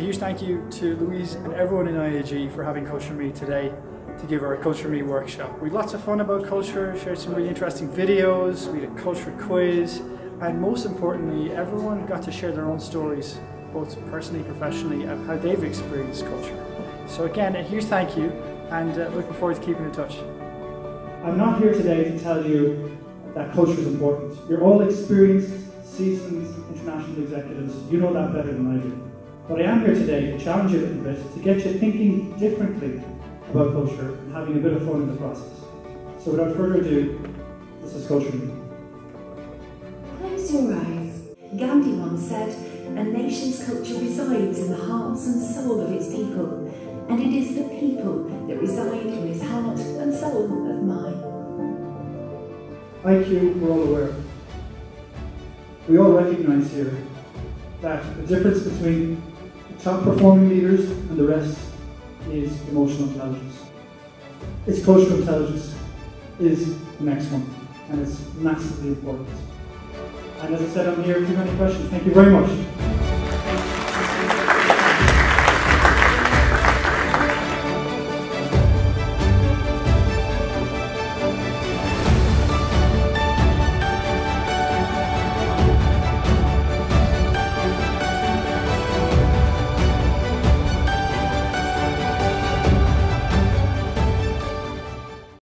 huge thank you to Louise and everyone in IAG for having CultureMee today to give our CultureMee workshop. We had lots of fun about culture, shared some really interesting videos, we had a culture quiz, and most importantly, everyone got to share their own stories, both personally, professionally, of how they've experienced culture. So again, a huge thank you, and uh, looking forward to keeping in touch. I'm not here today to tell you that culture is important. You're all experienced, seasoned international executives. You know that better than I do. But I am here today to challenge you a little bit, to get you thinking differently about culture and having a bit of fun in the process. So without further ado, this is CultureMee. Close your eyes. Gandhi once said, a nation's culture resides in the hearts and soul of its people, and it is the people that reside in its heart and soul of mine. IQ, we're all aware. We all recognise here that the difference between the top performing leaders and the rest is emotional intelligence. It's cultural intelligence is the next one, and it's massively important. And as I said, I'm here if you have any questions. Thank you very much.